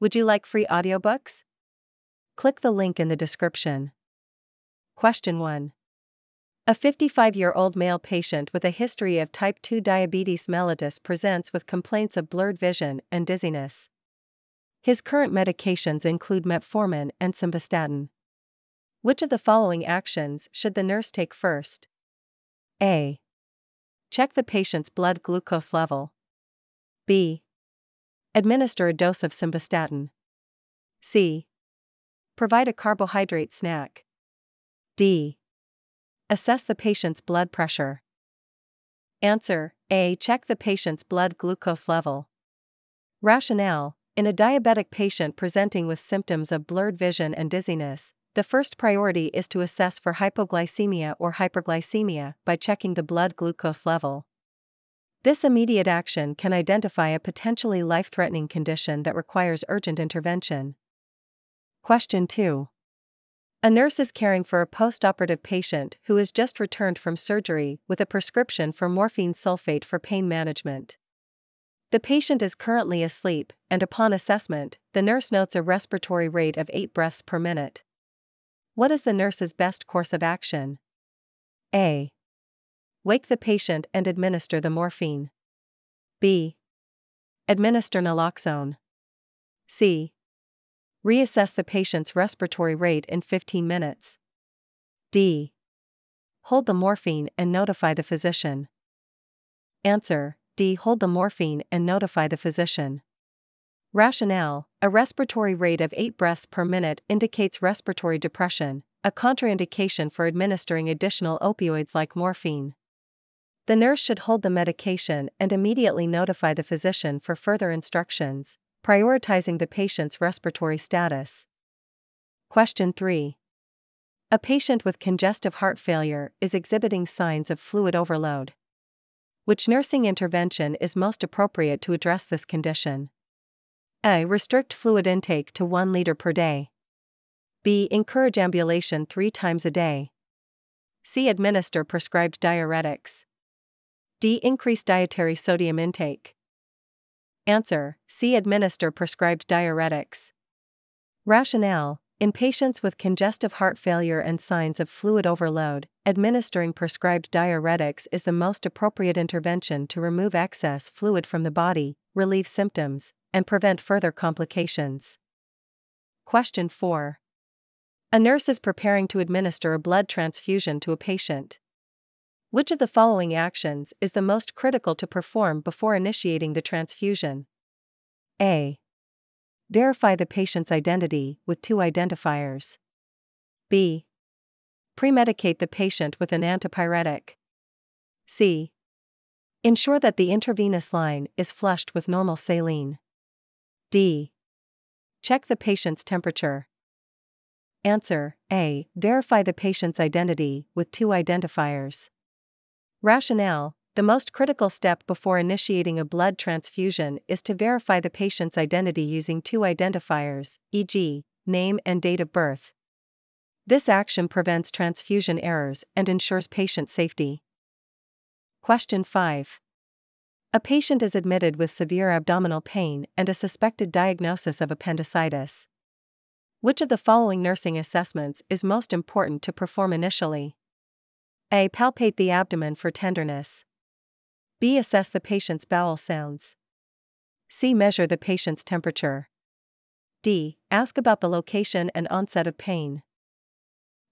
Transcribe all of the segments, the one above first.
Would you like free audiobooks? Click the link in the description. Question 1. A 55 year old male patient with a history of type 2 diabetes mellitus presents with complaints of blurred vision and dizziness. His current medications include metformin and simvastatin. Which of the following actions should the nurse take first? A. Check the patient's blood glucose level. B. Administer a dose of simvastatin. C. Provide a carbohydrate snack. D. Assess the patient's blood pressure. Answer A. Check the patient's blood glucose level. Rationale In a diabetic patient presenting with symptoms of blurred vision and dizziness, the first priority is to assess for hypoglycemia or hyperglycemia by checking the blood glucose level. This immediate action can identify a potentially life threatening condition that requires urgent intervention. Question 2. A nurse is caring for a post-operative patient who has just returned from surgery with a prescription for morphine sulfate for pain management. The patient is currently asleep, and upon assessment, the nurse notes a respiratory rate of 8 breaths per minute. What is the nurse's best course of action? A. Wake the patient and administer the morphine. B. Administer naloxone. C. Reassess the patient's respiratory rate in 15 minutes. D. Hold the morphine and notify the physician. Answer D. Hold the morphine and notify the physician. Rationale A respiratory rate of 8 breaths per minute indicates respiratory depression, a contraindication for administering additional opioids like morphine. The nurse should hold the medication and immediately notify the physician for further instructions, prioritizing the patient's respiratory status. Question 3. A patient with congestive heart failure is exhibiting signs of fluid overload. Which nursing intervention is most appropriate to address this condition? A. Restrict fluid intake to 1 liter per day. B. Encourage ambulation 3 times a day. C. Administer prescribed diuretics. D. Increase dietary sodium intake. Answer C. Administer prescribed diuretics. Rationale In patients with congestive heart failure and signs of fluid overload, administering prescribed diuretics is the most appropriate intervention to remove excess fluid from the body, relieve symptoms, and prevent further complications. Question 4. A nurse is preparing to administer a blood transfusion to a patient. Which of the following actions is the most critical to perform before initiating the transfusion? A. Verify the patient's identity with two identifiers. B. Premedicate the patient with an antipyretic. C. Ensure that the intravenous line is flushed with normal saline. D. Check the patient's temperature. Answer A. Verify the patient's identity with two identifiers. Rationale The most critical step before initiating a blood transfusion is to verify the patient's identity using two identifiers, e.g., name and date of birth. This action prevents transfusion errors and ensures patient safety. Question 5. A patient is admitted with severe abdominal pain and a suspected diagnosis of appendicitis. Which of the following nursing assessments is most important to perform initially? A. Palpate the abdomen for tenderness. B. Assess the patient's bowel sounds. C. Measure the patient's temperature. D. Ask about the location and onset of pain.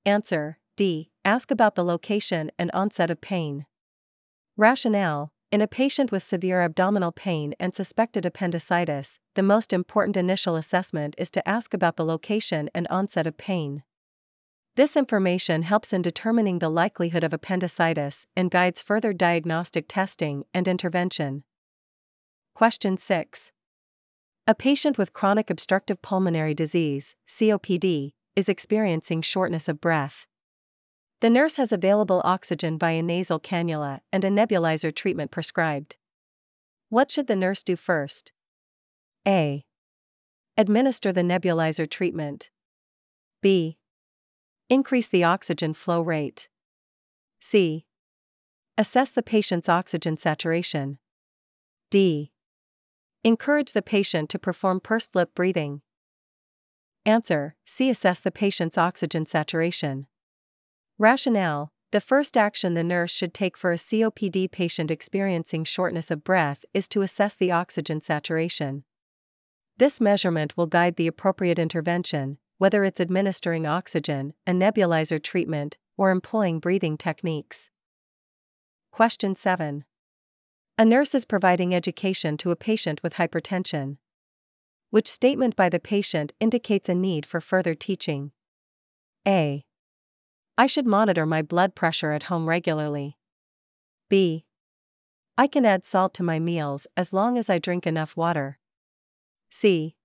Answer D. Ask about the location and onset of pain. Rationale In a patient with severe abdominal pain and suspected appendicitis, the most important initial assessment is to ask about the location and onset of pain. This information helps in determining the likelihood of appendicitis and guides further diagnostic testing and intervention. Question 6. A patient with chronic obstructive pulmonary disease, COPD, is experiencing shortness of breath. The nurse has available oxygen via nasal cannula and a nebulizer treatment prescribed. What should the nurse do first? A. Administer the nebulizer treatment. B. Increase the oxygen flow rate. C. Assess the patient's oxygen saturation. D. Encourage the patient to perform pursed lip breathing. Answer C. Assess the patient's oxygen saturation. Rationale The first action the nurse should take for a COPD patient experiencing shortness of breath is to assess the oxygen saturation. This measurement will guide the appropriate intervention, whether it's administering oxygen, a nebulizer treatment, or employing breathing techniques. Question 7. A nurse is providing education to a patient with hypertension. Which statement by the patient indicates a need for further teaching? A. I should monitor my blood pressure at home regularly. B. I can add salt to my meals as long as I drink enough water. C.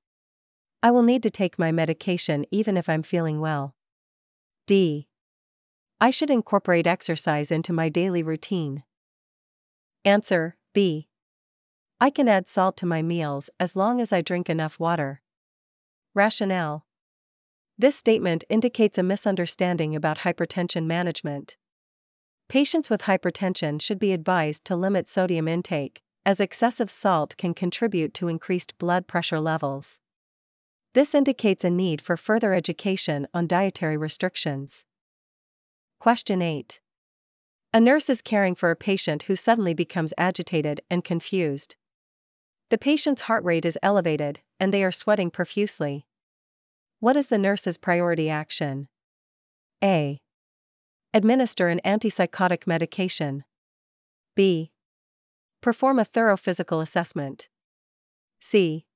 I will need to take my medication even if I'm feeling well. D. I should incorporate exercise into my daily routine. Answer B. I can add salt to my meals as long as I drink enough water. Rationale This statement indicates a misunderstanding about hypertension management. Patients with hypertension should be advised to limit sodium intake, as excessive salt can contribute to increased blood pressure levels. This indicates a need for further education on dietary restrictions. Question 8. A nurse is caring for a patient who suddenly becomes agitated and confused. The patient's heart rate is elevated, and they are sweating profusely. What is the nurse's priority action? A. Administer an antipsychotic medication. B. Perform a thorough physical assessment. C.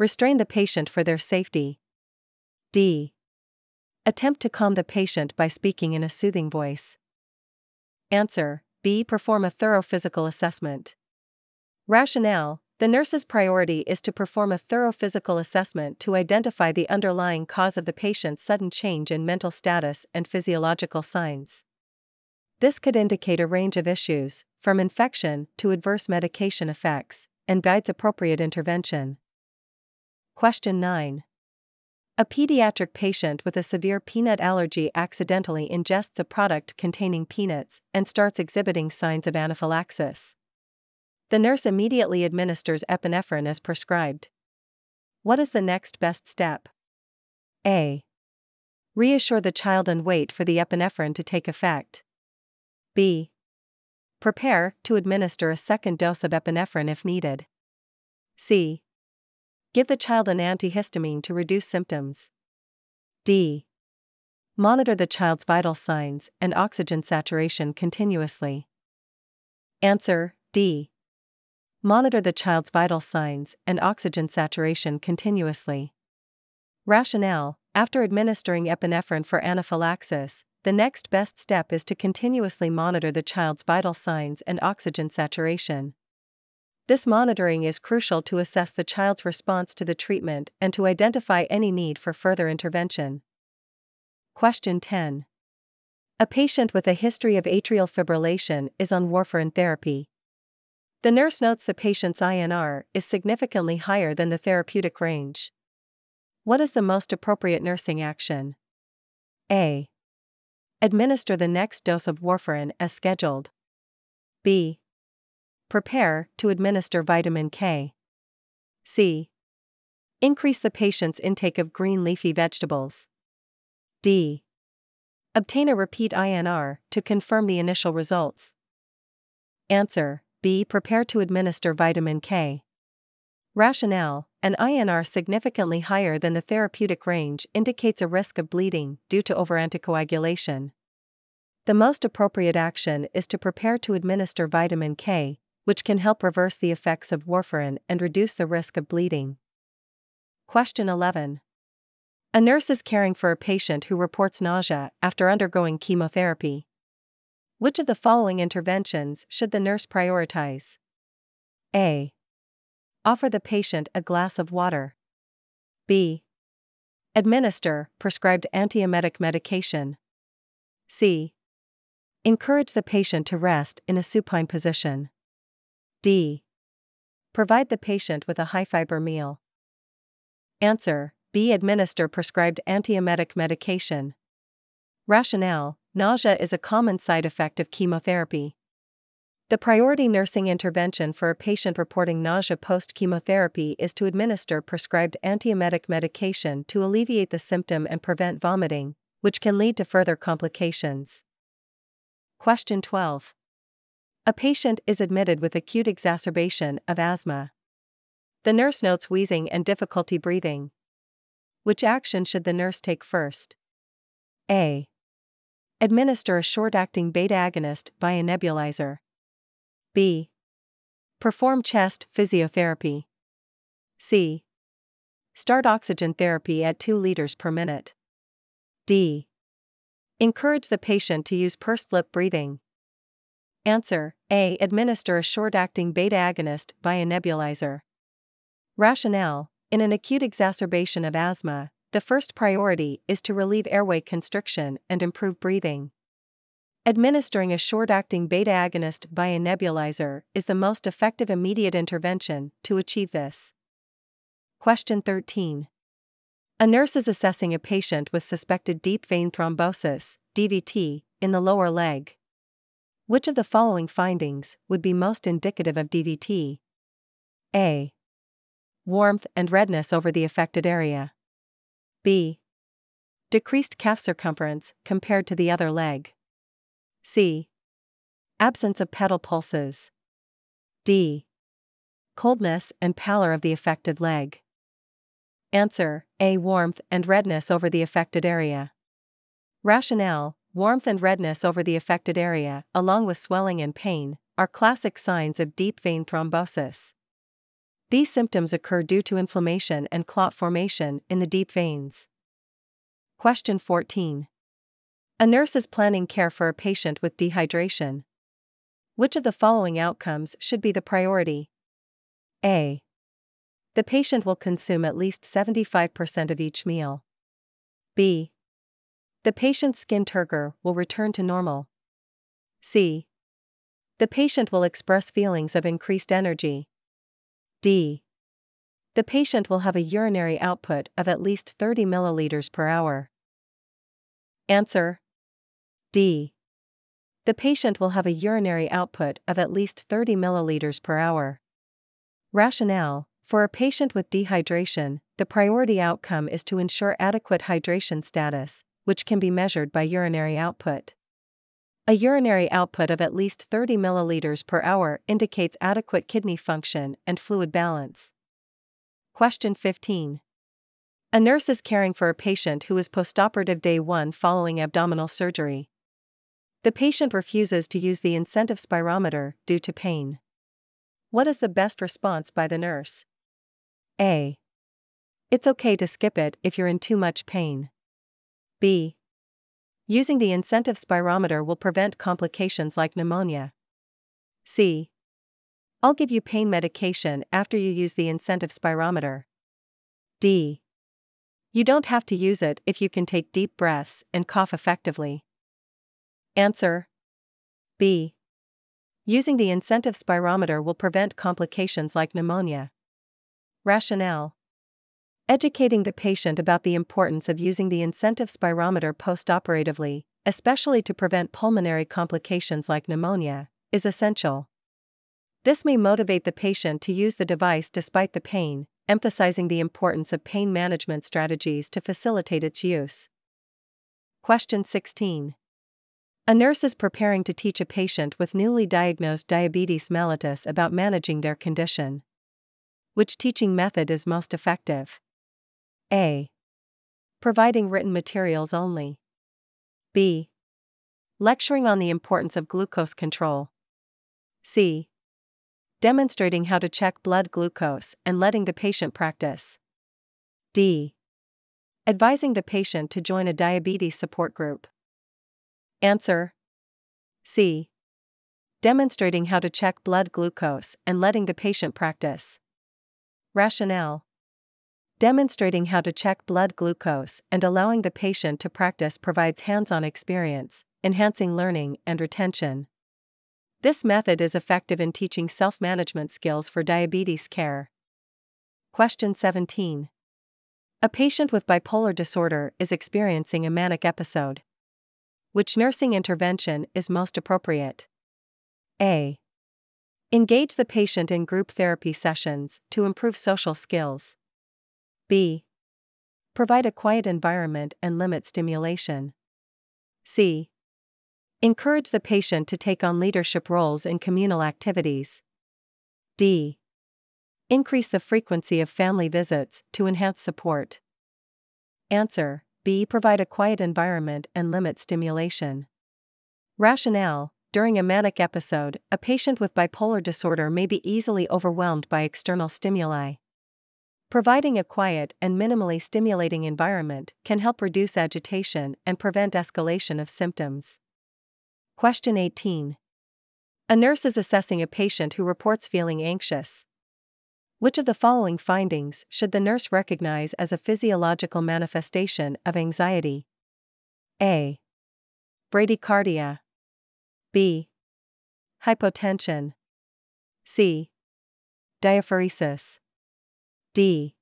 Restrain the patient for their safety. D. Attempt to calm the patient by speaking in a soothing voice. Answer B. Perform a thorough physical assessment. Rationale The nurse's priority is to perform a thorough physical assessment to identify the underlying cause of the patient's sudden change in mental status and physiological signs. This could indicate a range of issues, from infection to adverse medication effects, and guides appropriate intervention. Question 9. A pediatric patient with a severe peanut allergy accidentally ingests a product containing peanuts and starts exhibiting signs of anaphylaxis. The nurse immediately administers epinephrine as prescribed. What is the next best step? A. Reassure the child and wait for the epinephrine to take effect. B. Prepare to administer a second dose of epinephrine if needed. C. Give the child an antihistamine to reduce symptoms. D. Monitor the child's vital signs and oxygen saturation continuously. Answer D. Monitor the child's vital signs and oxygen saturation continuously. Rationale After administering epinephrine for anaphylaxis, the next best step is to continuously monitor the child's vital signs and oxygen saturation. This monitoring is crucial to assess the child's response to the treatment and to identify any need for further intervention. Question 10. A patient with a history of atrial fibrillation is on warfarin therapy. The nurse notes the patient's INR is significantly higher than the therapeutic range. What is the most appropriate nursing action? A. Administer the next dose of warfarin as scheduled. B. Prepare to administer vitamin K. C. Increase the patient's intake of green leafy vegetables. D. Obtain a repeat INR to confirm the initial results. Answer B. Prepare to administer vitamin K. Rationale An INR significantly higher than the therapeutic range indicates a risk of bleeding due to overanticoagulation. The most appropriate action is to prepare to administer vitamin K, which can help reverse the effects of warfarin and reduce the risk of bleeding. Question 11. A nurse is caring for a patient who reports nausea after undergoing chemotherapy. Which of the following interventions should the nurse prioritize? A. Offer the patient a glass of water. B. Administer prescribed antiemetic medication. C. Encourage the patient to rest in a supine position. D. Provide the patient with a high fiber meal. Answer B. Administer prescribed antiemetic medication. Rationale Nausea is a common side effect of chemotherapy. The priority nursing intervention for a patient reporting nausea post chemotherapy is to administer prescribed antiemetic medication to alleviate the symptom and prevent vomiting, which can lead to further complications. Question 12. A patient is admitted with acute exacerbation of asthma. The nurse notes wheezing and difficulty breathing. Which action should the nurse take first? A. Administer a short acting beta agonist by a nebulizer. B. Perform chest physiotherapy. C. Start oxygen therapy at 2 liters per minute. D. Encourage the patient to use pursed lip breathing. Answer A. Administer a short acting beta agonist via nebulizer. Rationale In an acute exacerbation of asthma, the first priority is to relieve airway constriction and improve breathing. Administering a short acting beta agonist via nebulizer is the most effective immediate intervention to achieve this. Question 13. A nurse is assessing a patient with suspected deep vein thrombosis, DVT, in the lower leg. Which of the following findings would be most indicative of DVT? A. Warmth and redness over the affected area. B. Decreased calf circumference compared to the other leg. C. Absence of pedal pulses. D. Coldness and pallor of the affected leg. Answer A. Warmth and redness over the affected area. Rationale Warmth and redness over the affected area, along with swelling and pain, are classic signs of deep vein thrombosis. These symptoms occur due to inflammation and clot formation in the deep veins. Question 14. A nurse is planning care for a patient with dehydration. Which of the following outcomes should be the priority? A. The patient will consume at least 75% of each meal. B. The patient's skin turgor will return to normal. C. The patient will express feelings of increased energy. D. The patient will have a urinary output of at least 30 milliliters per hour. Answer D. The patient will have a urinary output of at least 30 milliliters per hour. Rationale For a patient with dehydration, the priority outcome is to ensure adequate hydration status, which can be measured by urinary output. A urinary output of at least 30 milliliters per hour indicates adequate kidney function and fluid balance. Question 15. A nurse is caring for a patient who is postoperative day 1 following abdominal surgery. The patient refuses to use the incentive spirometer due to pain. What is the best response by the nurse? A. It's okay to skip it if you're in too much pain. B. Using the incentive spirometer will prevent complications like pneumonia. C. I'll give you pain medication after you use the incentive spirometer. D. You don't have to use it if you can take deep breaths and cough effectively. Answer B. Using the incentive spirometer will prevent complications like pneumonia. Rationale Educating the patient about the importance of using the incentive spirometer postoperatively, especially to prevent pulmonary complications like pneumonia, is essential. This may motivate the patient to use the device despite the pain, emphasizing the importance of pain management strategies to facilitate its use. Question 16. A nurse is preparing to teach a patient with newly diagnosed diabetes mellitus about managing their condition. Which teaching method is most effective? A. Providing written materials only. B. Lecturing on the importance of glucose control. C. Demonstrating how to check blood glucose and letting the patient practice. D. Advising the patient to join a diabetes support group. Answer C. Demonstrating how to check blood glucose and letting the patient practice. Rationale Demonstrating how to check blood glucose and allowing the patient to practice provides hands on experience, enhancing learning and retention. This method is effective in teaching self management skills for diabetes care. Question 17. A patient with bipolar disorder is experiencing a manic episode. Which nursing intervention is most appropriate? A. Engage the patient in group therapy sessions to improve social skills. B. Provide a quiet environment and limit stimulation. C. Encourage the patient to take on leadership roles in communal activities. D. Increase the frequency of family visits to enhance support. Answer B. Provide a quiet environment and limit stimulation. Rationale During a manic episode, a patient with bipolar disorder may be easily overwhelmed by external stimuli. Providing a quiet and minimally stimulating environment can help reduce agitation and prevent escalation of symptoms. Question 18. A nurse is assessing a patient who reports feeling anxious. Which of the following findings should the nurse recognize as a physiological manifestation of anxiety? A. Bradycardia. B. Hypotension. C. Diaphoresis. D.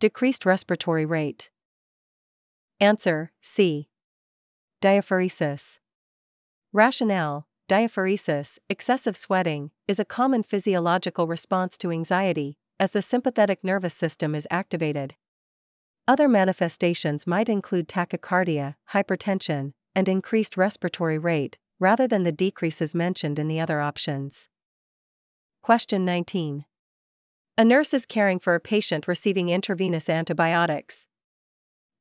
Decreased respiratory rate. Answer C. Diaphoresis. Rationale Diaphoresis, excessive sweating, is a common physiological response to anxiety, as the sympathetic nervous system is activated. Other manifestations might include tachycardia, hypertension, and increased respiratory rate, rather than the decreases mentioned in the other options. Question 19. A nurse is caring for a patient receiving intravenous antibiotics.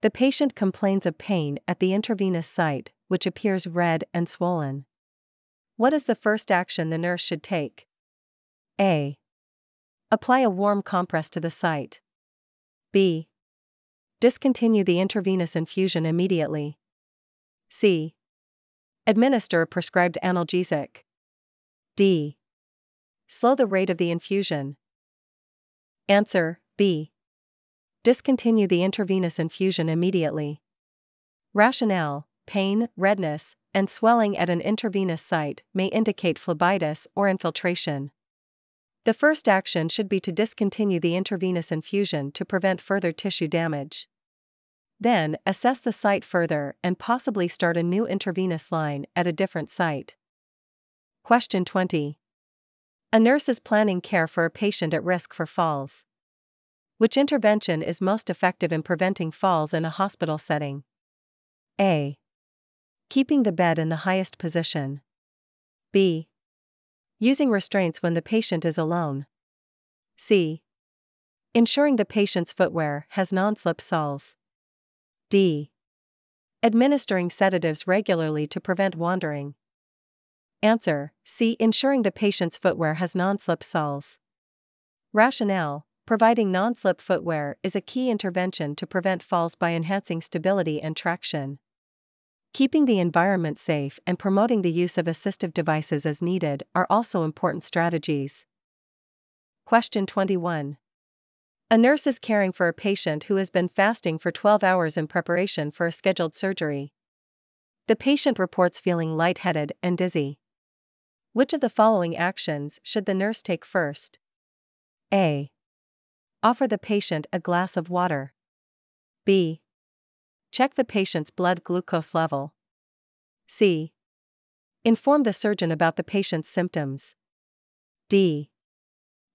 The patient complains of pain at the intravenous site, which appears red and swollen. What is the first action the nurse should take? A. Apply a warm compress to the site. B. Discontinue the intravenous infusion immediately. C. Administer a prescribed analgesic. D. Slow the rate of the infusion. Answer B. Discontinue the intravenous infusion immediately. Rationale pain, redness, and swelling at an intravenous site may indicate phlebitis or infiltration. The first action should be to discontinue the intravenous infusion to prevent further tissue damage. Then, assess the site further and possibly start a new intravenous line at a different site. Question 20. A nurse is planning care for a patient at risk for falls. Which intervention is most effective in preventing falls in a hospital setting? A. Keeping the bed in the highest position. B. Using restraints when the patient is alone. C. Ensuring the patient's footwear has non slip soles. D. Administering sedatives regularly to prevent wandering. Answer C. Ensuring the patient's footwear has non slip soles. Rationale Providing non slip footwear is a key intervention to prevent falls by enhancing stability and traction. Keeping the environment safe and promoting the use of assistive devices as needed are also important strategies. Question 21. A nurse is caring for a patient who has been fasting for 12 hours in preparation for a scheduled surgery. The patient reports feeling lightheaded and dizzy. Which of the following actions should the nurse take first? A. Offer the patient a glass of water. B. Check the patient's blood glucose level. C. Inform the surgeon about the patient's symptoms. D.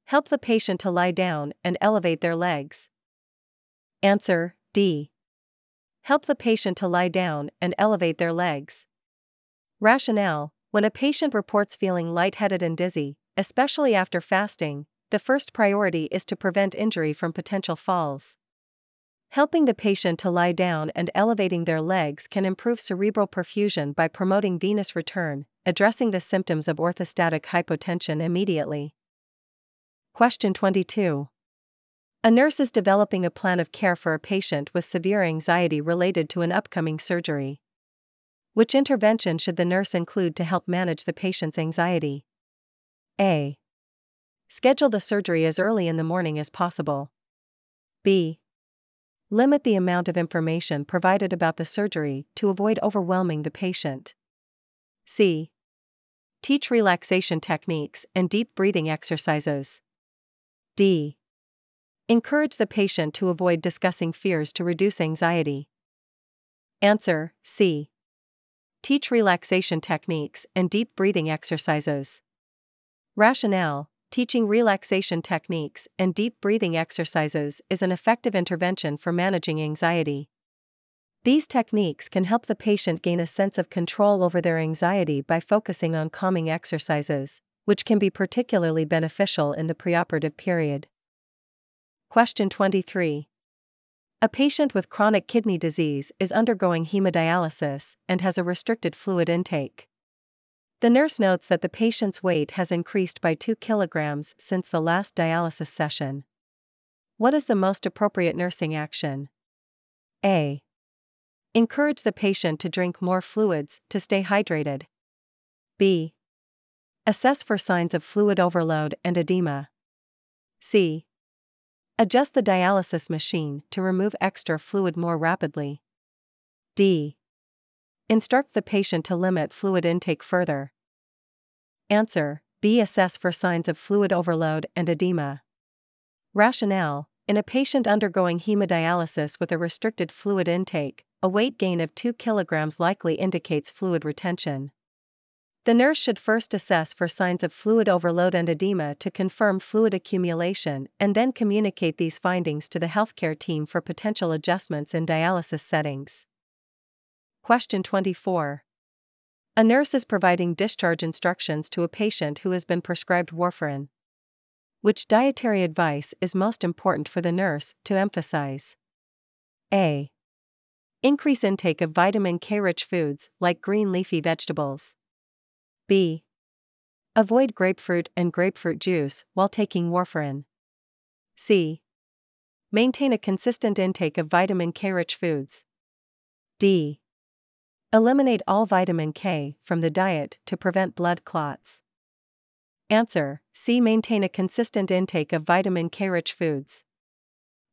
Help the patient to lie down and elevate their legs. Answer D. Help the patient to lie down and elevate their legs. Rationale When a patient reports feeling lightheaded and dizzy, especially after fasting, the first priority is to prevent injury from potential falls. Helping the patient to lie down and elevating their legs can improve cerebral perfusion by promoting venous return, addressing the symptoms of orthostatic hypotension immediately. Question 22. A nurse is developing a plan of care for a patient with severe anxiety related to an upcoming surgery. Which intervention should the nurse include to help manage the patient's anxiety? A. Schedule the surgery as early in the morning as possible. B. Limit the amount of information provided about the surgery to avoid overwhelming the patient. C. Teach relaxation techniques and deep breathing exercises. D. Encourage the patient to avoid discussing fears to reduce anxiety. Answer C. Teach relaxation techniques and deep breathing exercises. Rationale Teaching relaxation techniques and deep breathing exercises is an effective intervention for managing anxiety. These techniques can help the patient gain a sense of control over their anxiety by focusing on calming exercises, which can be particularly beneficial in the preoperative period. Question 23. A patient with chronic kidney disease is undergoing hemodialysis and has a restricted fluid intake. The nurse notes that the patient's weight has increased by 2 kilograms since the last dialysis session. What is the most appropriate nursing action? A. Encourage the patient to drink more fluids to stay hydrated. B. Assess for signs of fluid overload and edema. C. Adjust the dialysis machine to remove extra fluid more rapidly. D. Instruct the patient to limit fluid intake further. Answer B. Assess for signs of fluid overload and edema. Rationale In a patient undergoing hemodialysis with a restricted fluid intake, a weight gain of 2 kg likely indicates fluid retention. The nurse should first assess for signs of fluid overload and edema to confirm fluid accumulation and then communicate these findings to the healthcare team for potential adjustments in dialysis settings. Question 24. A nurse is providing discharge instructions to a patient who has been prescribed warfarin. Which dietary advice is most important for the nurse to emphasize? A. Increase intake of vitamin K rich foods like green leafy vegetables. B. Avoid grapefruit and grapefruit juice while taking warfarin. C. Maintain a consistent intake of vitamin K rich foods. D. Eliminate all vitamin K from the diet to prevent blood clots. Answer C. Maintain a consistent intake of vitamin K rich foods.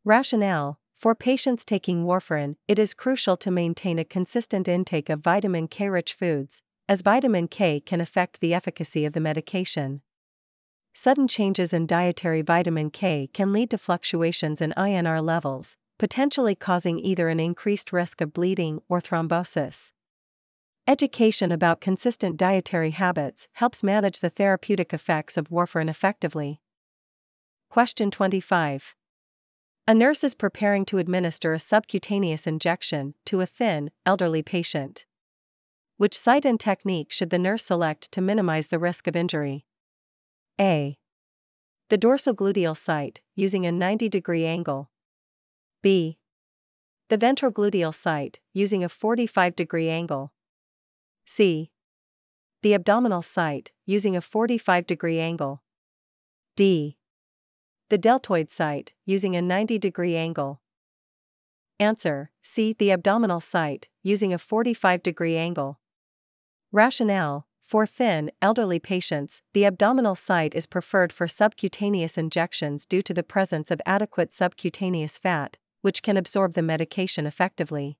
Rationale For patients taking warfarin, it is crucial to maintain a consistent intake of vitamin K rich foods, as vitamin K can affect the efficacy of the medication. Sudden changes in dietary vitamin K can lead to fluctuations in INR levels, potentially causing either an increased risk of bleeding or thrombosis. Education about consistent dietary habits helps manage the therapeutic effects of warfarin effectively. Question 25. A nurse is preparing to administer a subcutaneous injection to a thin, elderly patient. Which site and technique should the nurse select to minimize the risk of injury? A. The dorsogluteal site, using a 90 degree angle. B. The ventrogluteal site, using a 45 degree angle. C. The abdominal site, using a 45 degree angle. D. The deltoid site, using a 90 degree angle. Answer C. The abdominal site, using a 45 degree angle. Rationale For thin, elderly patients, the abdominal site is preferred for subcutaneous injections due to the presence of adequate subcutaneous fat, which can absorb the medication effectively.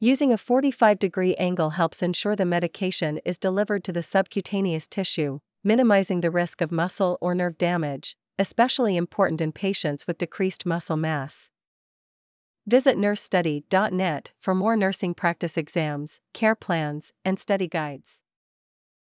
Using a 45 degree angle helps ensure the medication is delivered to the subcutaneous tissue, minimizing the risk of muscle or nerve damage, especially important in patients with decreased muscle mass. Visit nursestudy.net for more nursing practice exams, care plans, and study guides.